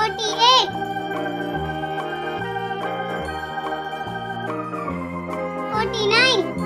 48 49